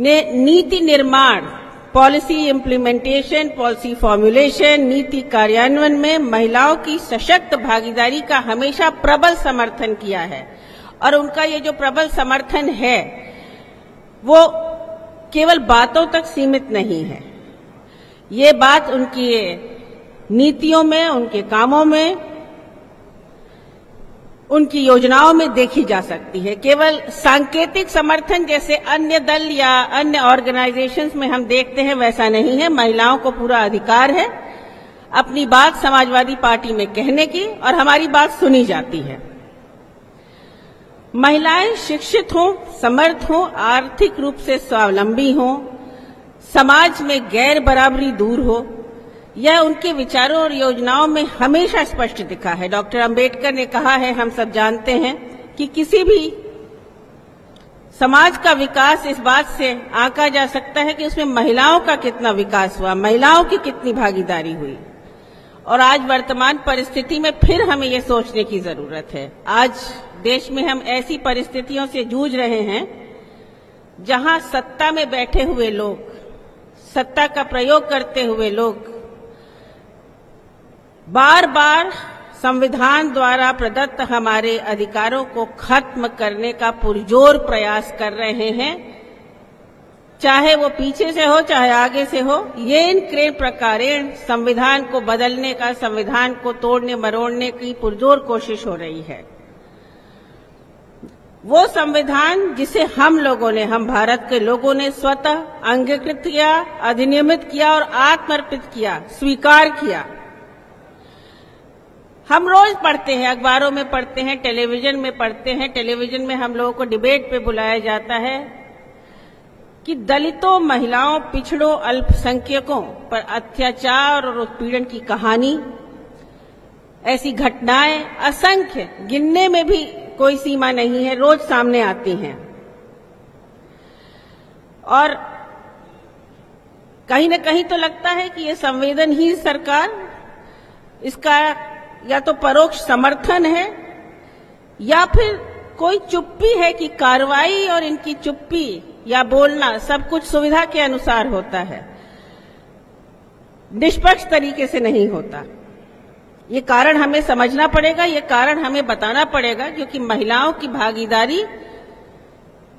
ने नीति निर्माण पॉलिसी इम्प्लीमेंटेशन पॉलिसी फॉर्मुलेशन नीति कार्यान्वयन में महिलाओं की सशक्त भागीदारी का हमेशा प्रबल समर्थन किया है। और उनका ये जो प्रबल समर्थन है, वो केवल बातों तक सीमित नहीं है। ये बात उनकी नीतियों में, उनके कामों में उनकी योजनाओं में देखी जा सकती है। केवल सांकेतिक समर्थन जैसे अन्य दल या अन्य ऑर्गेनाइजेशंस में हम देखते हैं, वैसा नहीं है। महिलाओं को पूरा अधिकार है अपनी बात समाजवादी पार्टी में कहने की और हमारी बात सुनी जाती है। महिलाएँ शिक्षित हों, समर्थ हों, आर्थिक रूप से स्वावलंबी हों, समाज में गैर बराबरी दूर हो यह उनके विचारों और योजनाओं में हमेशा स्पष्ट दिखा है। डॉक्टर अंबेडकर ने कहा है, हम सब जानते हैं कि किसी भी समाज का विकास इस बात से आंका जा सकता है कि उसमें महिलाओं का कितना विकास हुआ, महिलाओं की कितनी भागीदारी हुई। और आज वर्तमान परिस्थिति में फिर हमें यह सोचने की ज़रूरत है। आज देश में हम ऐसी परिस्थितियों से जूझ रहे हैं, जहाँ सत्ता में बैठे हुए लोग, सत्ता का प्रयोग करते हुए लोग बार बार संविधान द्वारा प्रदत्त हमारे अधिकारों को खत्म करने का पुरजोर प्रयास कर रहे हैं। चाहे वो पीछे से हो, चाहे आगे से हो, ये इन क्रेन प्रकारेण संविधान को बदलने का, संविधान को तोड़ने, मरोड़ने की पुरजोर कोशिश हो रही है। वो संविधान जिसे हम लोगों ने, हम भारत के लोगों ने स्वतः अंगीकृत किया, अधिनियमित किया और आत्मर्पित किया, स्वीकार किया हम रोज पढ़ते हैं, अखबारों में पढ़ते हैं, टेलीविज़न में पढ़ते हैं, टेलीविज़न में हम लोगों को डिबेट पे बुलाया जाता है कि दलितों, महिलाओं, पिछड़ों, अल्पसंख्यकों पर अत्याचार और उत्पीड़न की कहानी, ऐसी घटनाएँ असंख्य, गिनने में भी कोई सीमा नहीं है, रोज सामने आती हैं। और कहीं न कहीं तो लगता है कि ये संवेदनहीन सरकार, इसका या तो परोक्ष समर्थन है, या फिर कोई चुप्पी है कि कार्रवाई और इनकी चुप्पी या बोलना सब कुछ सुविधा के अनुसार होता है। निष्पक्ष तरीके से नहीं होता। ये कारण हमें समझना पड़ेगा, ये कारण हमें बताना पड़ेगा, क्योंकि महिलाओं की भागीदारी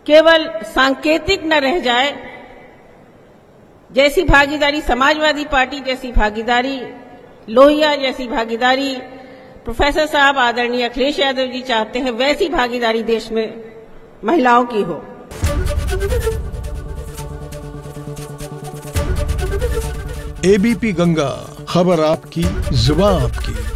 केवल सांकेतिक न रह जाए, जैसी भागीदारी समाजवादी पार्टी, जैसी भागीदारी लोहिया जैसी भागीदारी प्रोफेसर साहब आदरणीय अखिलेश यादव जी चाहते हैं, वैसी भागीदारी देश में महिलाओं की हो। एबीपी गंगा, खबर आपकी, जुबा आपकी।